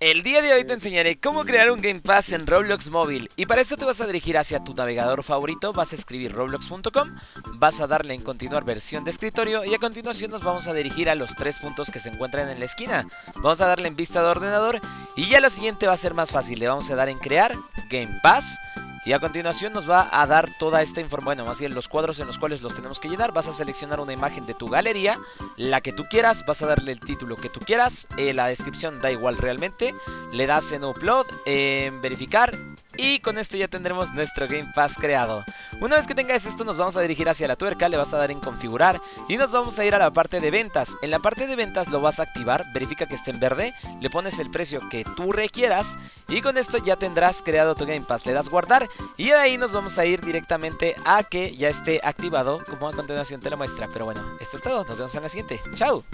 El día de hoy te enseñaré cómo crear un Game Pass en Roblox móvil. Y para esto te vas a dirigir hacia tu navegador favorito, vas a escribir roblox.com, vas a darle en continuar versión de escritorio y a continuación nos vamos a dirigir a los tres puntos que se encuentran en la esquina. Vamos a darle en vista de ordenador y ya lo siguiente va a ser más fácil, le vamos a dar en crear Game Pass y a continuación nos va a dar toda esta información, bueno, más bien los cuadros en los cuales los tenemos que llenar. Vas a seleccionar una imagen de tu galería, la que tú quieras, vas a darle el título que tú quieras, eh, la descripción da igual realmente. Le das en upload, en verificar y con esto ya tendremos nuestro Game Pass creado. Una vez que tengas esto nos vamos a dirigir hacia la tuerca, le vas a dar en configurar y nos vamos a ir a la parte de ventas. En la parte de ventas lo vas a activar, verifica que esté en verde, le pones el precio que tú requieras y con esto ya tendrás creado tu Game Pass. Le das guardar y de ahí nos vamos a ir directamente a que ya esté activado como a continuación te lo muestra. Pero bueno, esto es todo, nos vemos en la siguiente. ¡Chao!